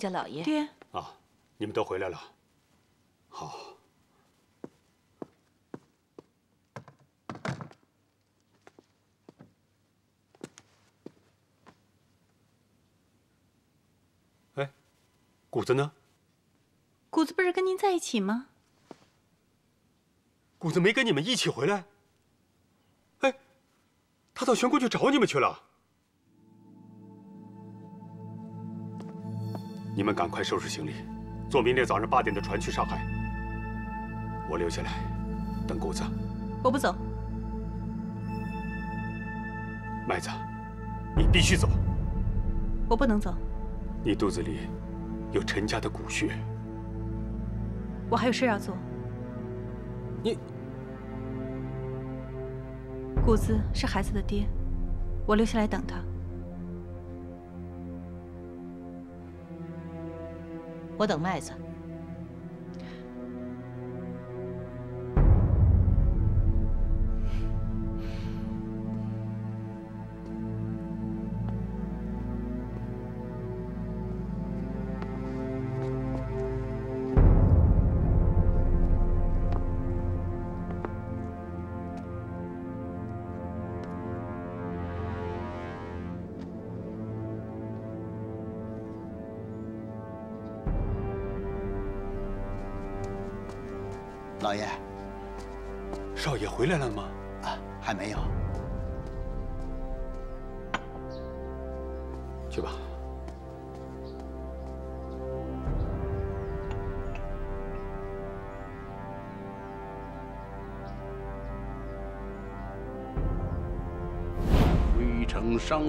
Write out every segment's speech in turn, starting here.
亲家老爷，爹啊，你们都回来了，好。哎，谷子呢？谷子不是跟您在一起吗？谷子没跟你们一起回来。哎，他到玄关去找你们去了。你们赶快收拾行李，坐明天早上八点的船去上海。我留下来等谷子。我不走。麦子，你必须走。我不能走。你肚子里有陈家的骨血。我还有事要做。你，谷子是孩子的爹，我留下来等他。我等麦子。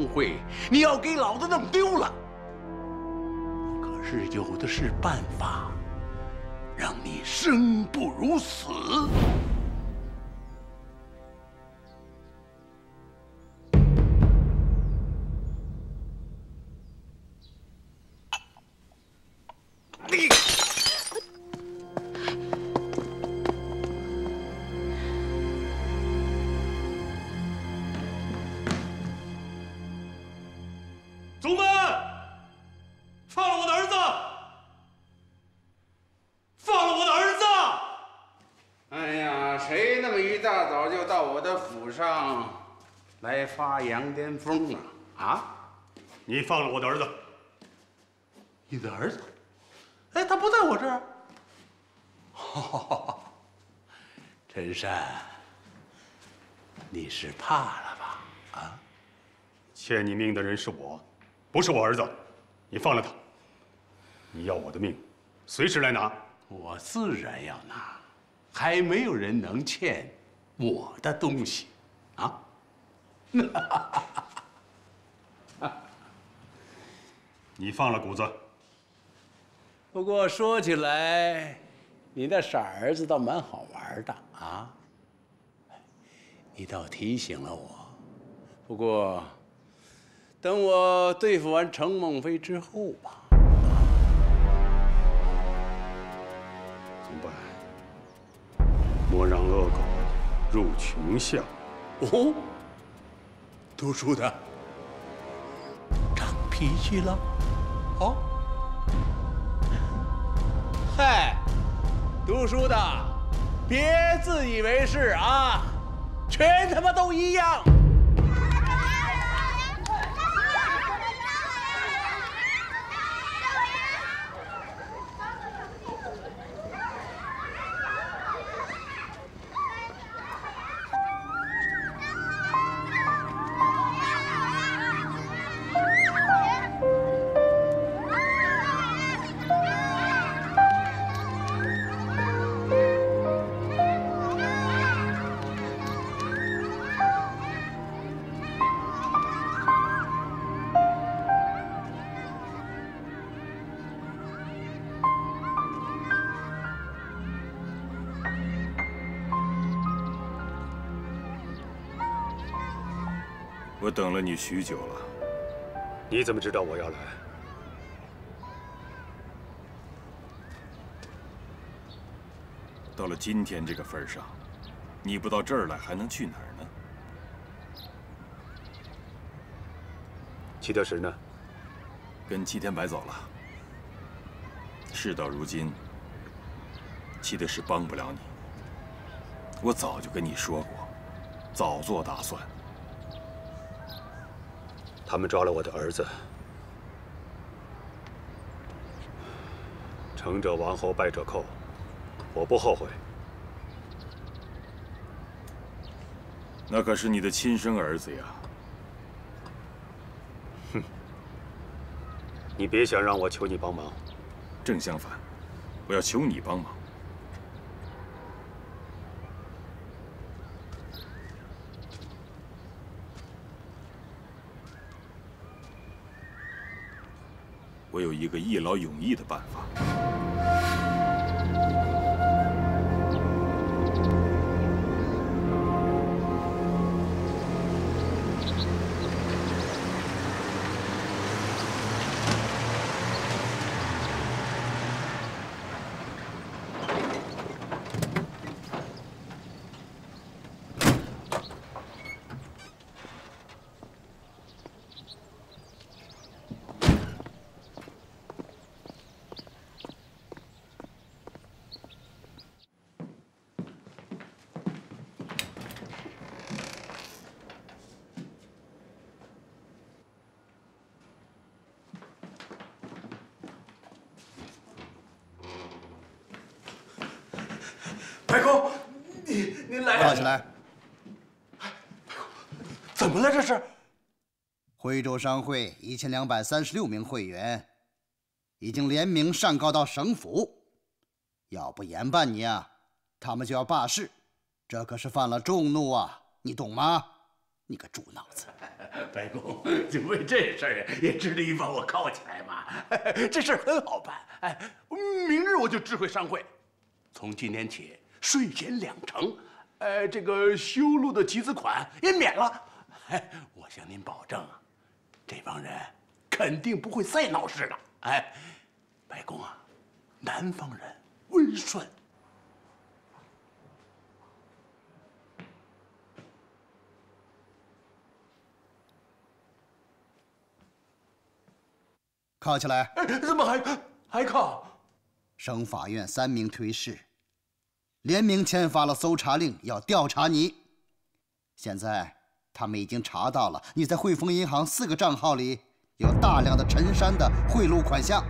会，你要给老子弄丢了！可是有的是办法。让你生不如死。疯啊！啊！你放了我的儿子。你的儿子？哎，他不在我这儿。陈山，你是怕了吧？啊！欠你命的人是我，不是我儿子。你放了他。你要我的命，随时来拿。我自然要拿。还没有人能欠我的东西，啊！你放了谷子。不过说起来，你那傻儿子倒蛮好玩的啊！你倒提醒了我。不过，等我对付完程梦飞之后吧。怎么办？莫让恶狗入群巷。哦。读书的长脾气了，哦，嗨，读书的，别自以为是啊，全他妈都一样。我等了你许久了，你怎么知道我要来？到了今天这个份上，你不到这儿来，还能去哪儿呢？齐德石呢？跟齐天白走了。事到如今，齐德石帮不了你。我早就跟你说过，早做打算。他们抓了我的儿子，成者王侯，败者寇，我不后悔。那可是你的亲生儿子呀！哼，你别想让我求你帮忙。正相反，我要求你帮忙。我有一个一劳永逸的办法。您来站起来！怎么了？这是？徽州商会一千两百三十六名会员已经联名上告到省府，要不严办你啊，他们就要罢市，这可是犯了众怒啊！你懂吗？你个猪脑子！白公，就为这事儿也值得你把我铐起来吗？这事儿很好办，哎，明日我就知会商会，从今天起。税减两成，呃，这个修路的集资款也免了。我向您保证啊，这帮人肯定不会再闹事的。哎，白公啊，南方人温顺。铐起来！怎么还还铐？省法院三名推事。联名签发了搜查令，要调查你。现在他们已经查到了你在汇丰银行四个账号里有大量的陈山的贿赂款项，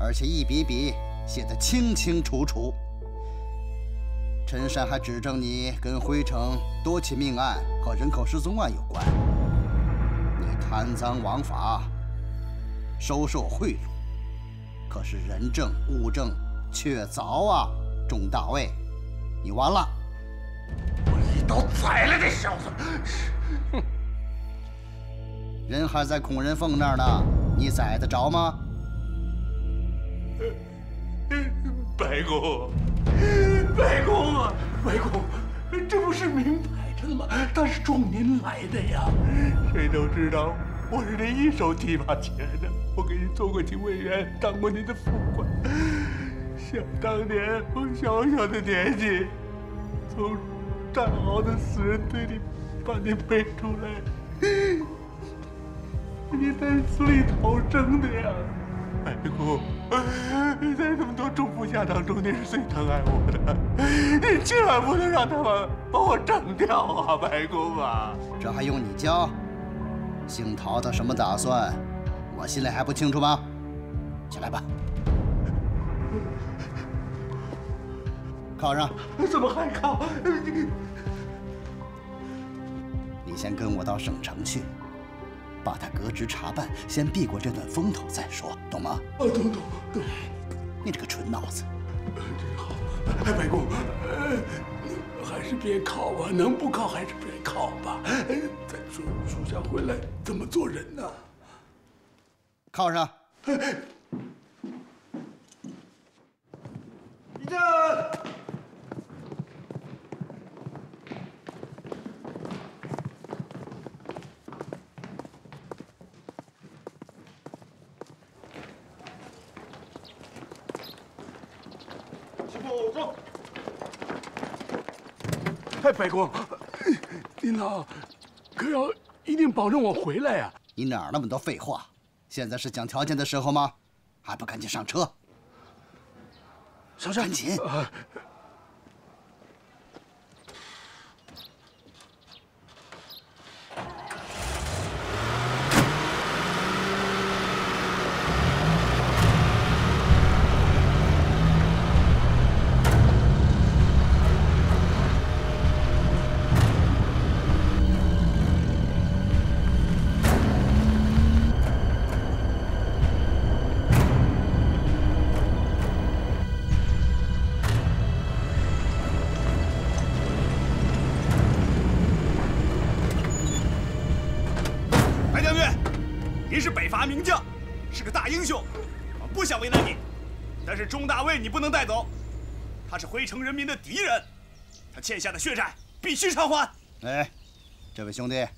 而且一笔笔写得清清楚楚。陈山还指证你跟辉城多起命案和人口失踪案有关，你贪赃枉法，收受贿赂，可是人证物证确凿啊，钟大卫。你完了！我一刀宰了这小子！哼，人还在孔仁凤那儿呢，你宰得着吗？白公，白公啊，白公，这不是明摆着的吗？他是冲您来的呀！谁都知道我是您一手提拔起来的，我给您做过警卫员，当过您的副官。想当年，我小小的年纪，从战壕的死人堆里把你背出来，你在死里逃生的呀，白姑。在这么多重部下当中，你是最疼爱我的，你千万不能让他们把我整掉啊，白姑啊！这还用你教？姓陶的什么打算？我心里还不清楚吗？起来吧。铐上！怎么还铐？你先跟我到省城去，把他革职查办，先避过这段风头再说，懂吗？啊，懂懂懂。你这个蠢脑子！真好。哎，白公，还是别铐吧，能不铐还是别铐吧。再说属下回来怎么做人呢？铐上。立正。哎，白公，您老可要一定保证我回来呀！你哪儿那么多废话？现在是讲条件的时候吗？还不赶紧上车！小张，赶紧！不想为难你。但是钟大卫你不能带走，他是徽城人民的敌人，他欠下的血债必须偿还。哎，这位兄弟，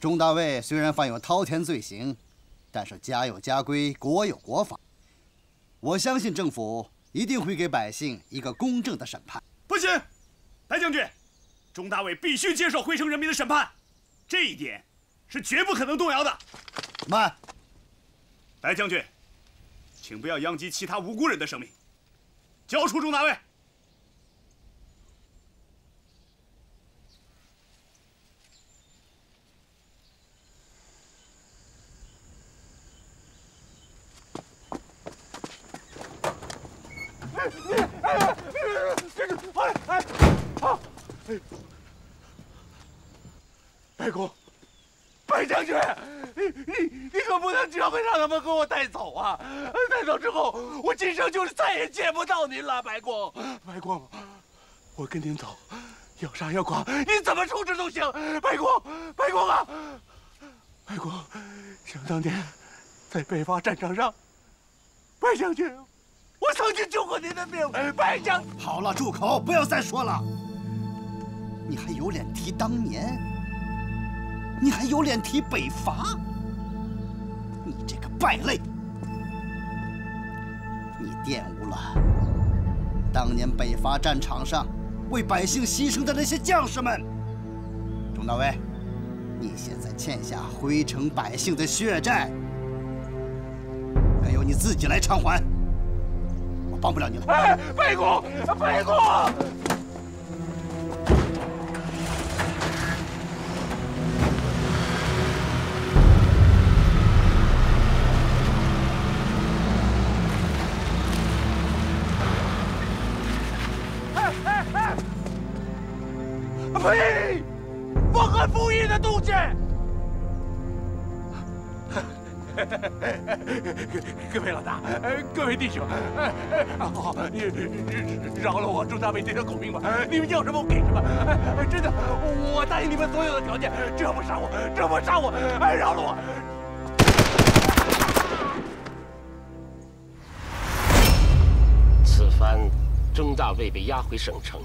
钟大卫虽然犯有滔天罪行，但是家有家规，国有国法。我相信政府一定会给百姓一个公正的审判。不行，白将军，钟大卫必须接受徽城人民的审判，这一点是绝不可能动摇的。慢，白将军，请不要殃及其他无辜人的生命，交出钟大卫。白公，白将军，你你你可不能这会让他们给我带走啊！带走之后，我今生就是再也见不到您了，白公。白公，我跟您走，要杀要剐，您怎么处置都行。白公，白公啊，白公，想当年在北伐战场上，白将军，我曾经救过您的命。白将，好了，住口，不要再说了。你还有脸提当年？你还有脸提北伐？你这个败类！你玷污了当年北伐战场上为百姓牺牲的那些将士们。钟大威，你现在欠下徽城百姓的血债，该由你自己来偿还。我帮不了你了。哎，白公，白公！各位老大，各位弟兄，好，饶了我钟大卫这条狗命吧！你们要什么我给什么！真的，我答应你们所有的条件，只要不杀我，只要不杀我，哎，饶了我！此番钟大卫被押回省城，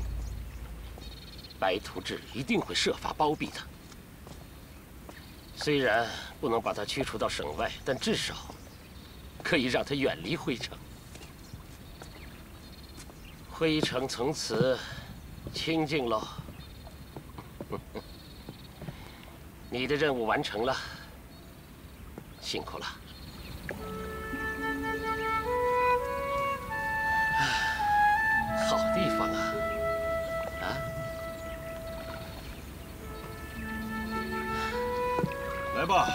白图志一定会设法包庇他。虽然不能把他驱除到省外，但至少可以让他远离灰城。灰城从此清静喽。你的任务完成了，辛苦了。好地方啊！啊！来吧，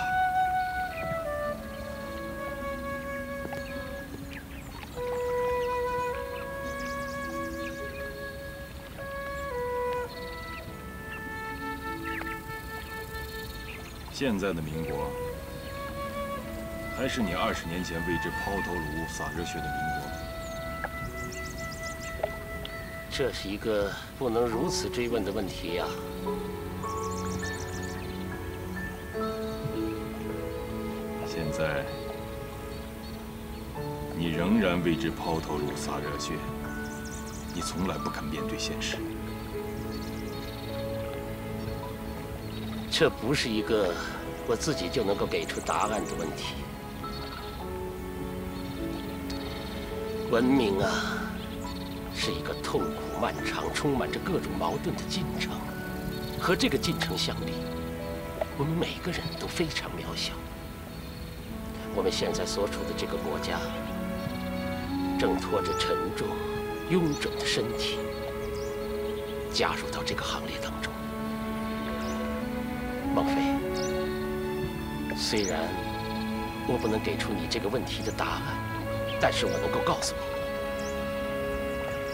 现在的民国，还是你二十年前为之抛头颅、洒热血的民国吗？这是一个不能如此追问的问题呀、现在，你仍然为之抛头颅、洒热血，你从来不肯面对现实。这不是一个我自己就能够给出答案的问题。文明啊，是一个痛苦漫长、充满着各种矛盾的进程。和这个进程相比，我们每个人都非常渺小。我们现在所处的这个国家，正拖着沉重、臃肿的身体，加入到这个行列当中。孟非，虽然我不能给出你这个问题的答案，但是我能够告诉你，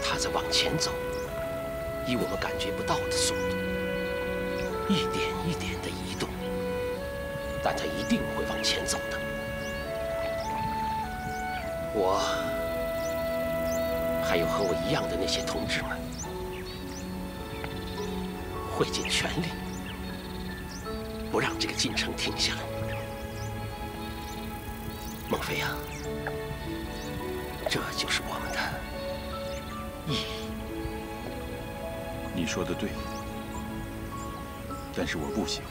他在往前走，以我们感觉不到的速度，一点一点的移动，但他一定会往前走的。我还有和我一样的那些同志们，会尽全力不让这个进程停下来。孟非啊，这就是我们的意义。你说的对，但是我不喜欢。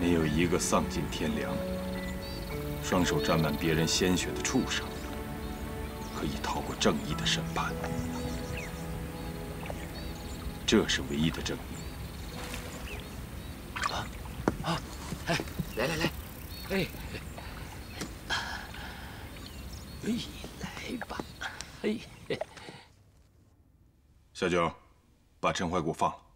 没有一个丧尽天良、双手沾满别人鲜血的畜生，可以逃过正义的审判。这是唯一的证明。啊啊！哎，来来来，哎，哎，来吧，哎，小九，把陈怀给我放了。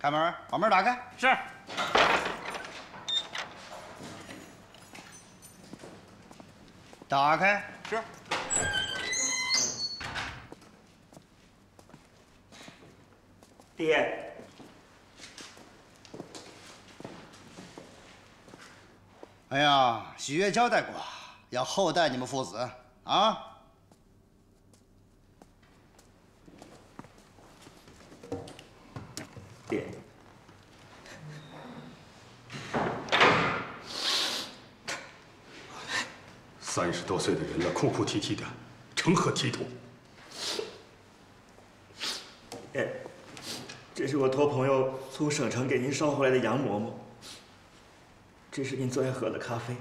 开门，把门打开。是。打开。是。爹，哎呀，许悦交代过，要厚待你们父子啊。三十多岁的人了，哭哭啼啼的，成何体统？哎，这是我托朋友从省城给您捎回来的羊馍馍。这是您最爱喝的咖啡。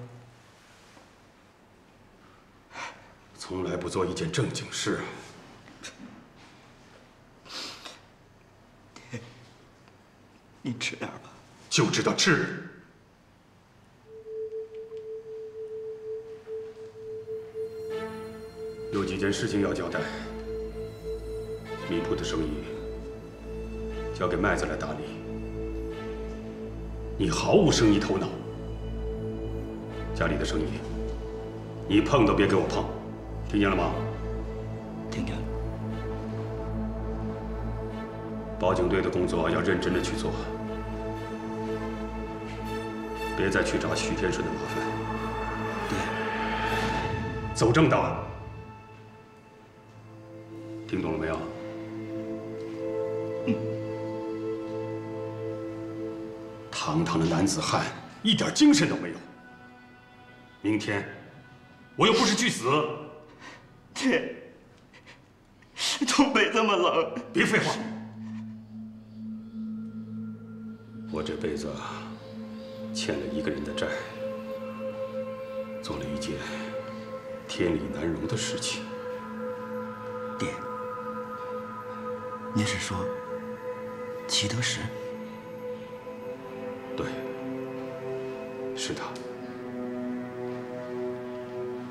从来不做一件正经事。爹，您吃点吧。就知道吃。件事情要交代。米铺的生意交给麦子来打理，你毫无生意头脑。家里的生意，你碰都别给我碰，听见了吗？听见了。保警队的工作要认真的去做，别再去找徐天顺的麻烦。爹，走正道。听懂了没有？嗯。堂堂的男子汉，一点精神都没有。明天，我又不是去死。爹，东北这么冷。别废话。我这辈子欠了一个人的债，做了一件天理难容的事情。爹，您是说齐德石对。是他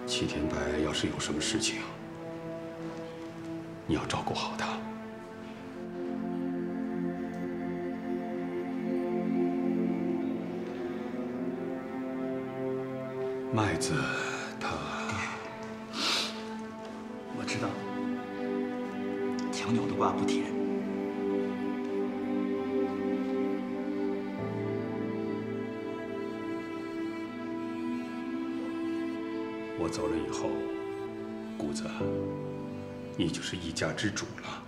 齐天白要是有什么事情你要照顾好他。麦子强扭的瓜不甜。我走了以后，谷子，你就是一家之主了。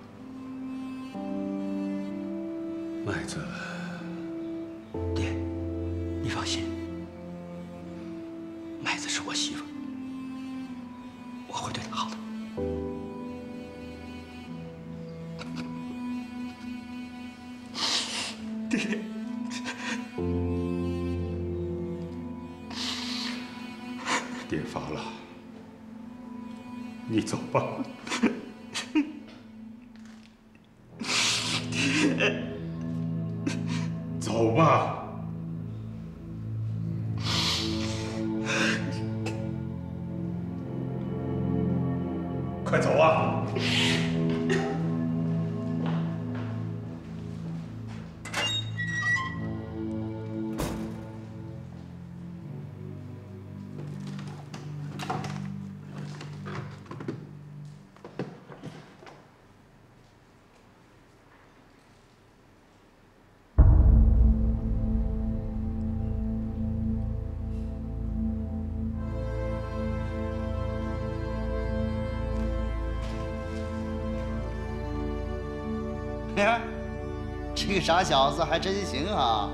乏了，你走吧。呀，这个傻小子还真行啊！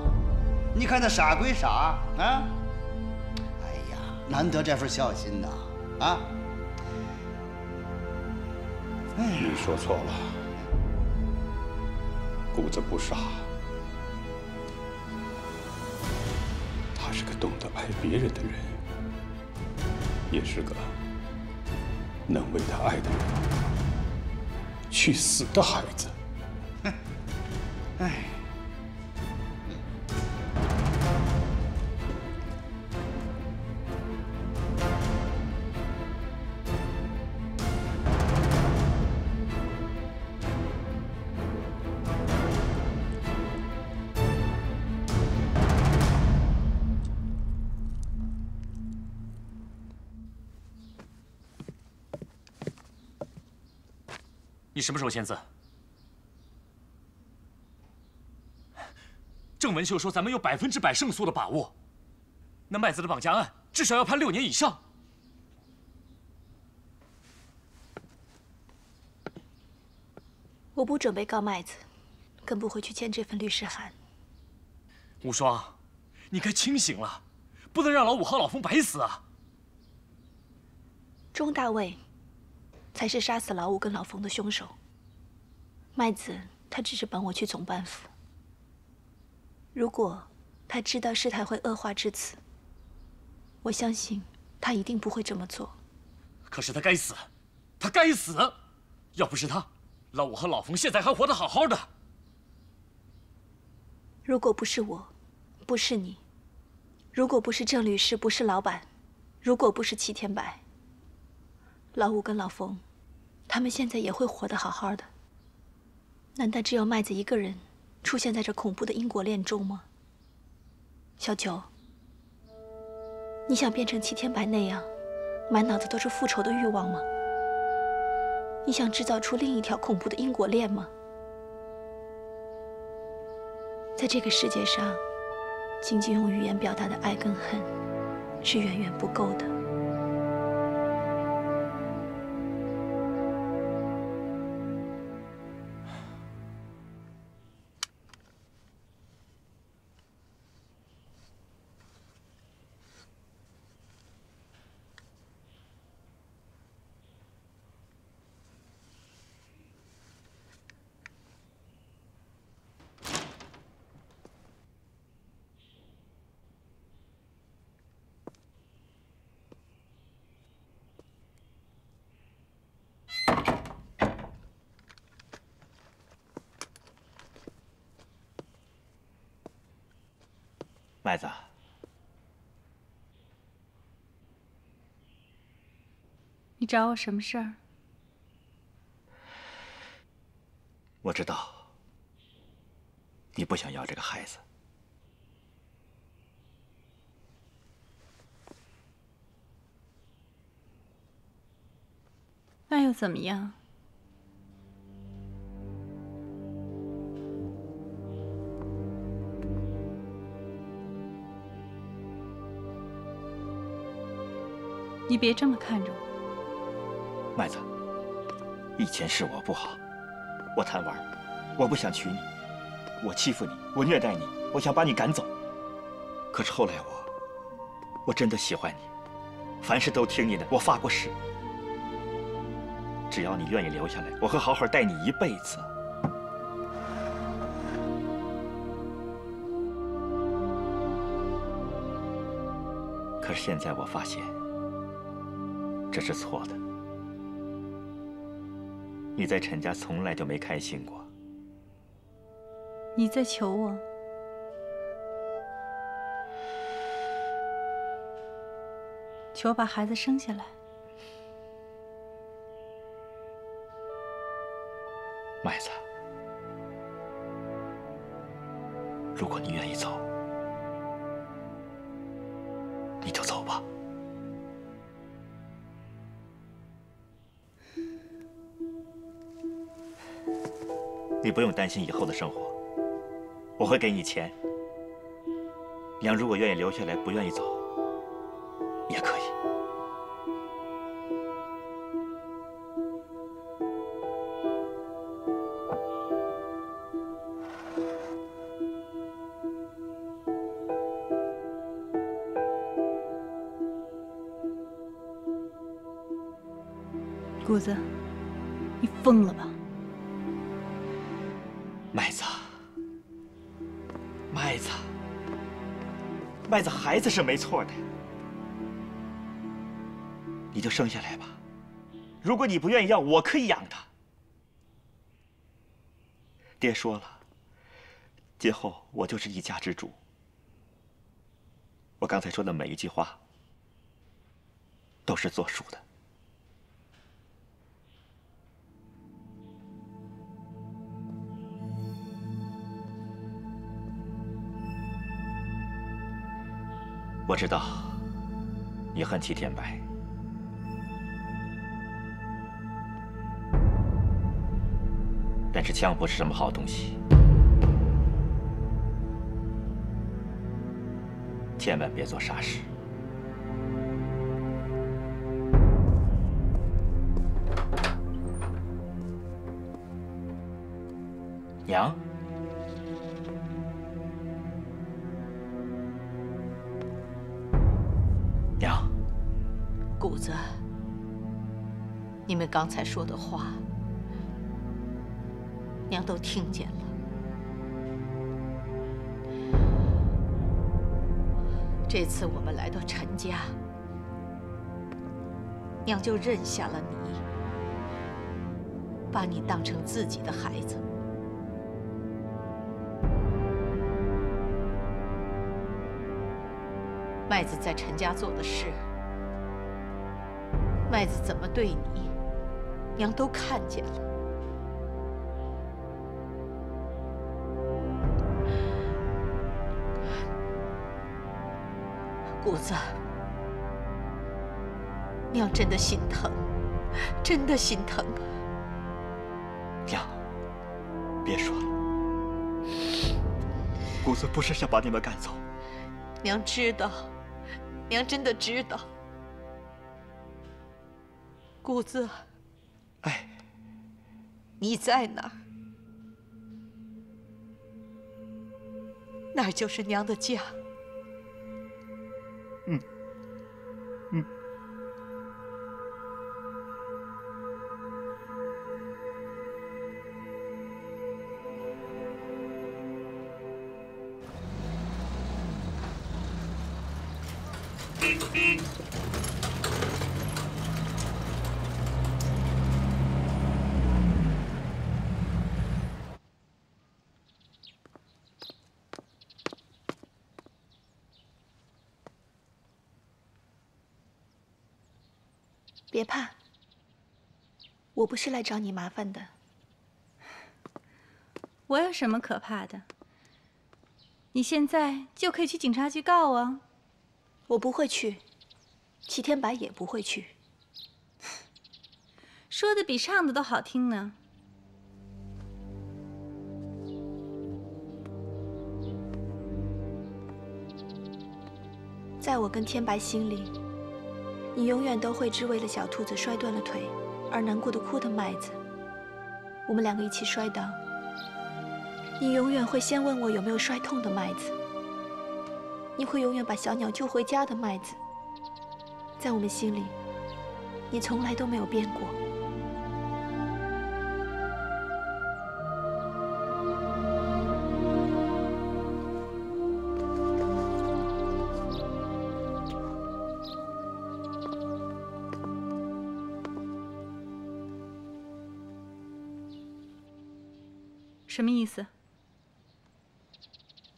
你看他傻归傻啊，哎呀，难得这份孝心呐，啊！你说错了，谷子不傻，他是个懂得爱别人的人，也是个能为他爱的人去死的孩子。哎，你什么时候签字？文秀说咱们有百分之百胜诉的把握，那麦子的绑架案至少要判六年以上。我不准备告麦子，更不会去签这份律师函。无双，你该清醒了，不能让老五和老冯白死啊！钟大卫才是杀死老五跟老冯的凶手。麦子他只是帮我去总办府。如果他知道事态会恶化至此，我相信他一定不会这么做。可是他该死，他该死！要不是他，老五和老冯现在还活得好好的。如果不是我，不是你，如果不是郑律师，不是老板，如果不是齐天白，老五跟老冯，他们现在也会活得好好的。难道只有麦子一个人出现在这恐怖的因果链中吗？小九，你想变成齐天白那样，满脑子都是复仇的欲望吗？你想制造出另一条恐怖的因果链吗？在这个世界上，仅仅用语言表达的爱跟恨，是远远不够的。麦子，你找我什么事儿？我知道你不想要这个孩子。那又怎么样？你别这么看着我，麦子。以前是我不好，我贪玩，我不想娶你，我欺负你，我虐待你，我想把你赶走。可是后来我，我真的喜欢你，凡事都听你的，我发过誓，只要你愿意留下来，我会好好待你一辈子。可是现在我发现，这是错的。你在陈家从来就没开心过。你在求我？求我把孩子生下来。担心以后的生活，我会给你钱。娘如果愿意留下来，不愿意走，这，是没错的，你就生下来吧。如果你不愿意要，我可以养他。爹说了，今后我就是一家之主。我刚才说的每一句话，都是作数的。我知道，你恨齐天白，但是枪不是什么好东西，千万别做傻事。娘。刚才说的话，娘都听见了。这次我们来到陈家，娘就认下了你，把你当成自己的孩子。麦子在陈家做的事。麦子怎么对你，娘都看见了。谷子，娘真的心疼，真的心疼啊。娘，别说了，谷子不是想把你们赶走。娘知道，娘真的知道。谷子，哎，你在哪儿？那儿就是娘的家。嗯，嗯。我不是来找你麻烦的。我有什么可怕的？你现在就可以去警察局告啊！我不会去，齐天白也不会去。说的比唱的都好听呢。在我跟天白心里，你永远都会只为了小兔子摔断了腿而难过的哭的麦子。我们两个一起摔倒，你永远会先问我有没有摔痛的麦子。你会永远把小鸟救回家的麦子。在我们心里，你从来都没有变过。什么意思？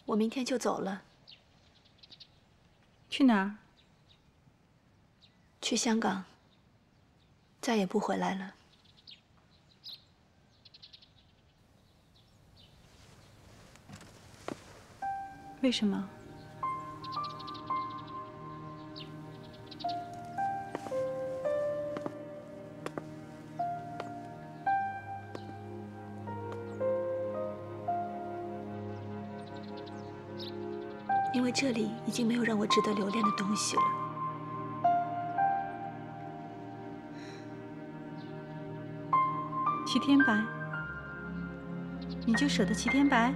我明天就走了，去哪儿？去香港，再也不回来了。为什么？因为这里已经没有让我值得留恋的东西了。齐天白，你就舍得齐天白？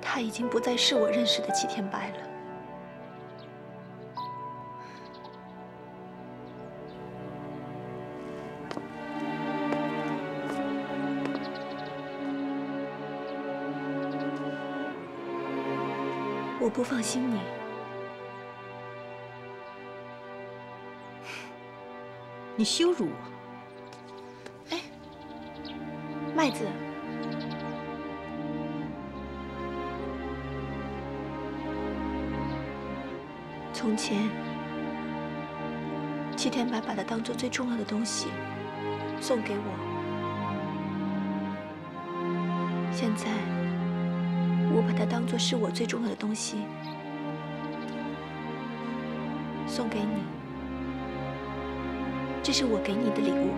他已经不再是我认识的齐天白了。不放心你，你羞辱我！哎，麦子，从前齐天白把它当做最重要的东西送给我，现在。我把它当做是我最重要的东西，送给你。这是我给你的礼物。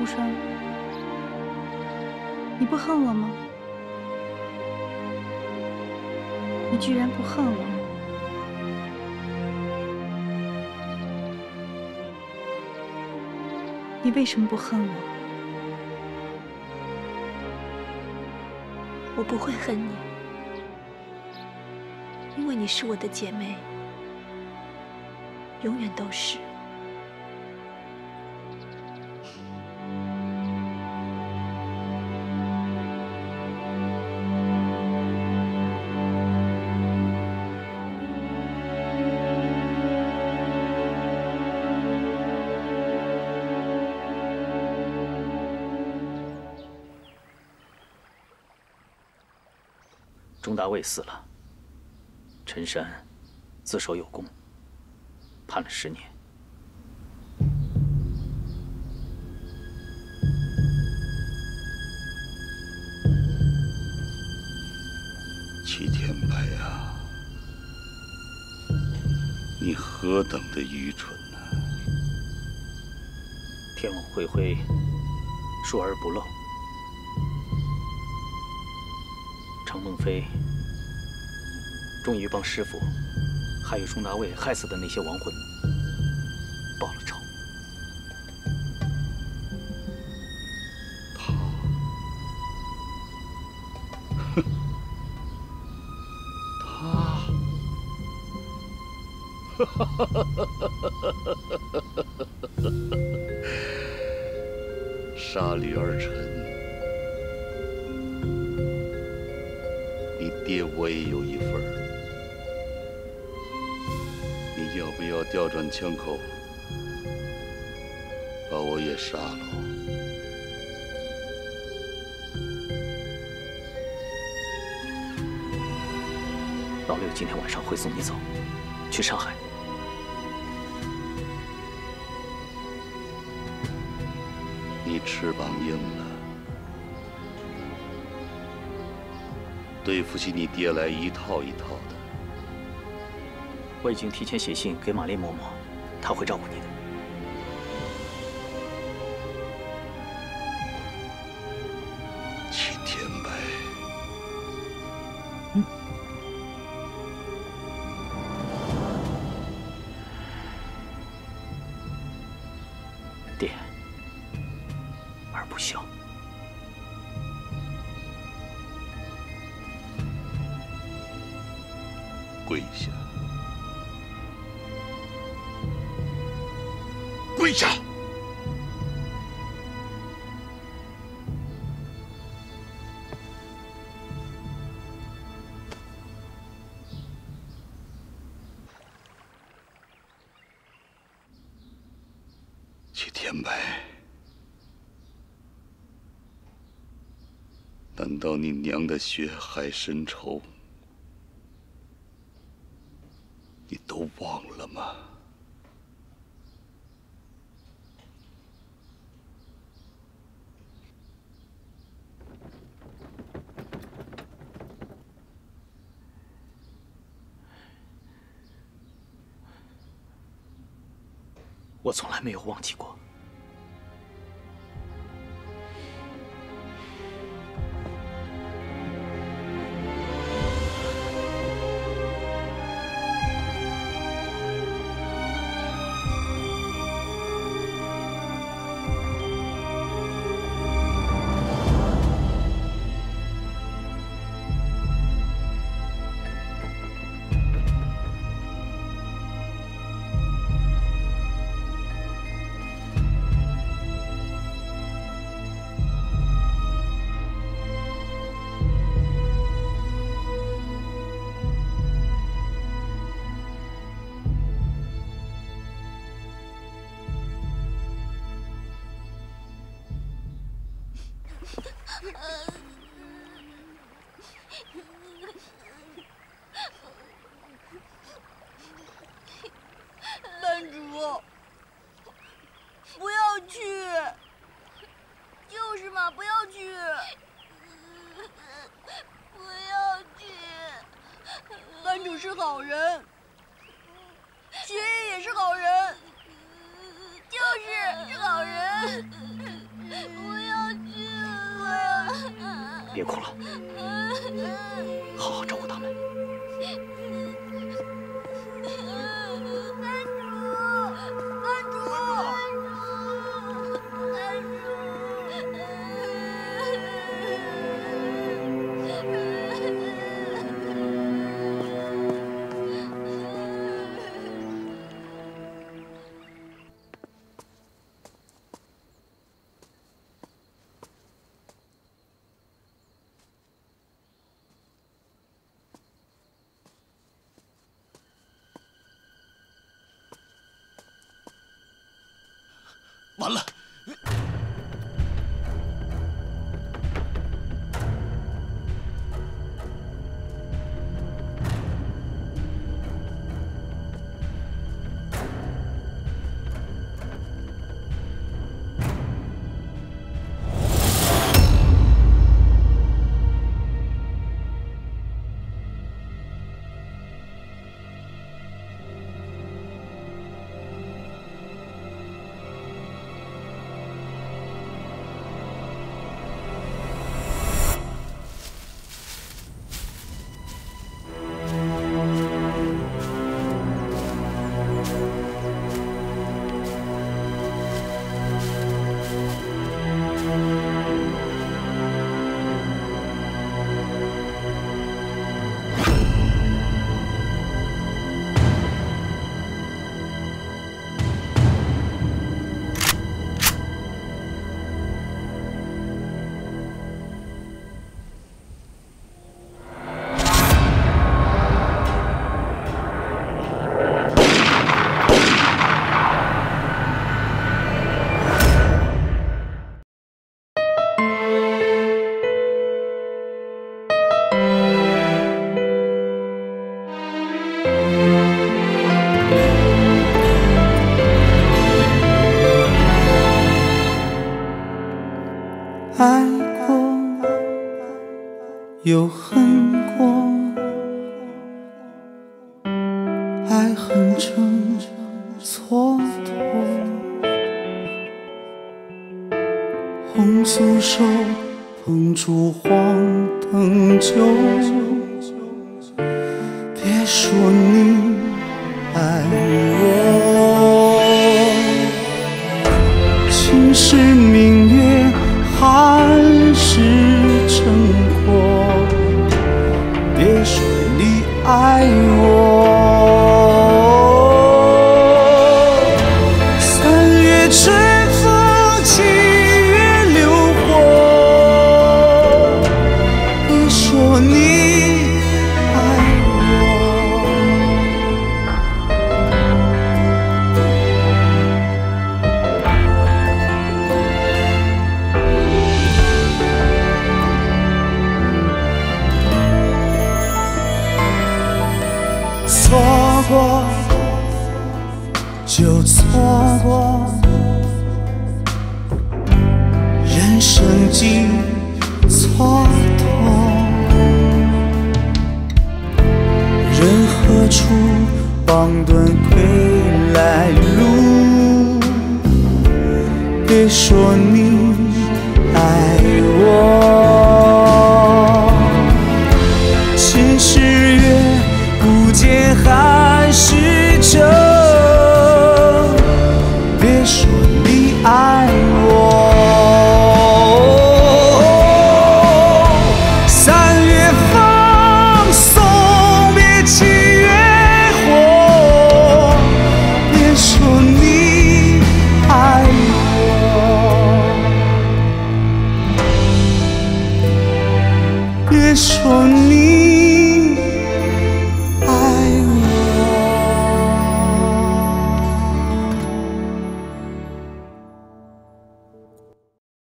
无双，你不恨我吗？你居然不恨我？你为什么不恨我？我不会恨你，因为你是我的姐妹，永远都是。钟大卫死了，陈山自首有功，判了十年。齐天白啊，你何等的愚蠢呐！天网恢恢，疏而不漏。程梦飞终于帮师傅，还有钟大卫害死的那些亡魂报了仇。他，哼，他，哈哈哈哈哈哈！杀吕二臣。你爹，我也有一份不要调转枪口把我也杀了。老六今天晚上会送你走去上海。你翅膀硬了对付起你爹来一套一套的。我已经提前写信给玛丽嬷嬷，她会照顾你的。齐天白，爹，到你娘的血海深仇，你都忘了吗？我从来没有忘记过。完了！又